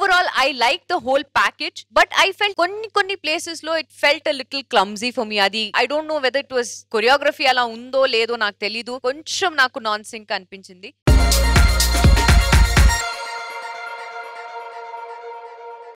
Overall I like the whole package but I fell కొన్ని కొన్ని ప్లేసెస్లో it felt a little clumsy for me అది I don't know whether it was choreography అలా ఉందో లేదో నాకు తెలీదు. కొంచెం నాకు నాన్ సింక్ అనిపించింది.